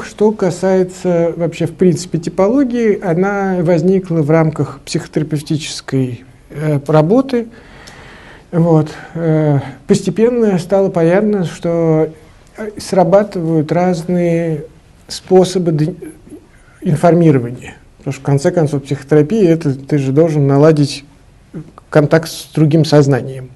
Что касается вообще, в принципе, типологии, она возникла в рамках психотерапевтической э, работы. Вот. Э, постепенно стало понятно, что э, срабатывают разные способы информирования. Потому что, в конце концов, психотерапия – это ты же должен наладить контакт с другим сознанием.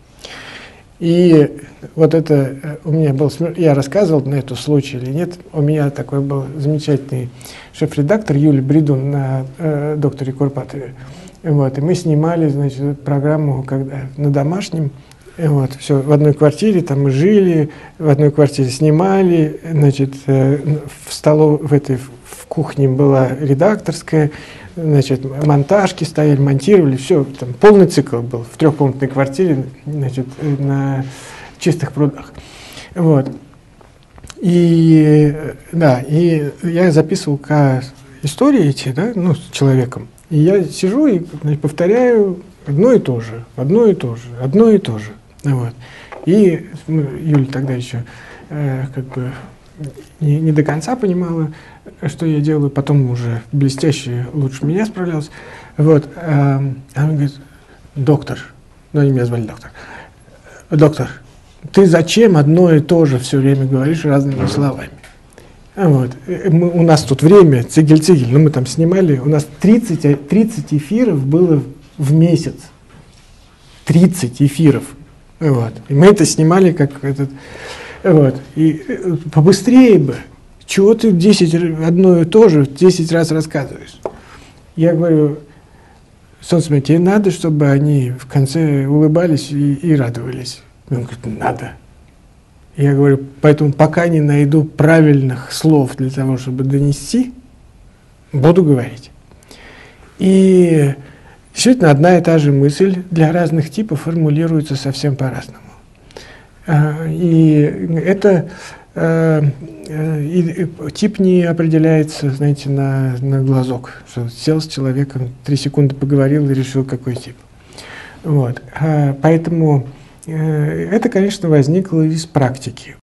И вот это э, у меня был, я рассказывал на эту случай или нет, у меня такой был замечательный шеф-редактор Юлия Бредун на э, докторе Курпатове. Вот, и мы снимали, значит, программу когда, на домашнем, вот, все, в одной квартире, там мы жили, в одной квартире снимали, значит, э, в столов, в этой, кухне была редакторская, значит, монтажки стояли, монтировали, все, там полный цикл был в трехкомнатной квартире, значит, на чистых прудах. Вот. И, да, и я записывал к истории эти, да, ну, с человеком. И я сижу и значит, повторяю одно и то же, одно и то же, одно и то же. Вот. И ну, Юля тогда еще э, как бы не, не до конца понимала, что я делаю, потом уже блестяще лучше меня справлялась. Вот, э, она говорит, доктор, ну они меня звали доктор, доктор, ты зачем одно и то же все время говоришь разными словами? Вот. Мы, у нас тут время, цигель-цигель, ну мы там снимали, у нас 30, 30 эфиров было в месяц. 30 эфиров. Вот. И мы это снимали как этот... Вот. И э, побыстрее бы. Чего ты 10, одно и то же 10 раз рассказываешь? Я говорю, солнце, тебе надо, чтобы они в конце улыбались и, и радовались. Он говорит, надо. Я говорю, поэтому пока не найду правильных слов для того, чтобы донести, буду говорить. И действительно одна и та же мысль для разных типов формулируется совсем по-разному. А, и это э, и тип не определяется, знаете, на, на глазок. Что сел с человеком, три секунды поговорил и решил, какой тип. Вот. А, поэтому Э, это, конечно, возникло из практики.